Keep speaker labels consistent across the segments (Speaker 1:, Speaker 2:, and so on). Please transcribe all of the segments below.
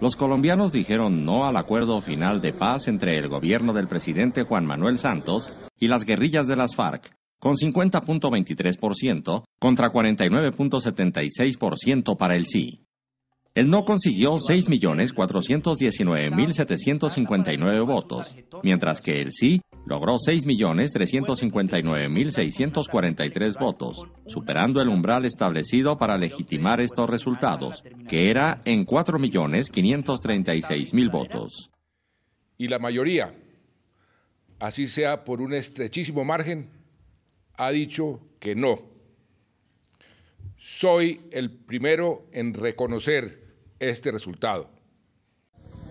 Speaker 1: los colombianos dijeron no al acuerdo final de paz entre el gobierno del presidente Juan Manuel Santos y las guerrillas de las FARC, con 50.23% contra 49.76% para el sí. El no consiguió 6.419.759 votos, mientras que el sí logró 6.359.643 votos, superando el umbral establecido para legitimar estos resultados, que era en 4.536.000 votos.
Speaker 2: Y la mayoría, así sea por un estrechísimo margen, ha dicho que no. Soy el primero en reconocer este resultado.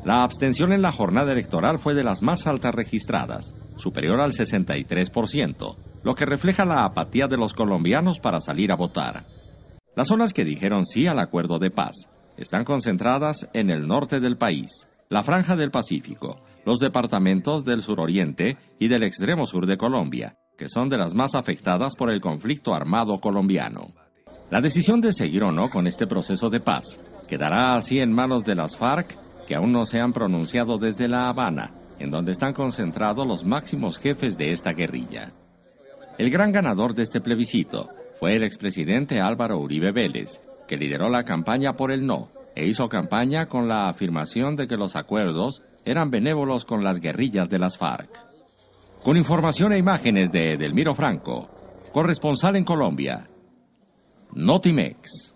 Speaker 1: La abstención en la jornada electoral fue de las más altas registradas, superior al 63%, lo que refleja la apatía de los colombianos para salir a votar. Las zonas que dijeron sí al acuerdo de paz están concentradas en el norte del país, la franja del Pacífico, los departamentos del suroriente y del extremo sur de Colombia, que son de las más afectadas por el conflicto armado colombiano. La decisión de seguir o no con este proceso de paz quedará así en manos de las FARC, que aún no se han pronunciado desde La Habana, en donde están concentrados los máximos jefes de esta guerrilla. El gran ganador de este plebiscito fue el expresidente Álvaro Uribe Vélez, que lideró la campaña por el no e hizo campaña con la afirmación de que los acuerdos eran benévolos con las guerrillas de las FARC. Con información e imágenes de Edelmiro Franco, corresponsal en Colombia, Notimex.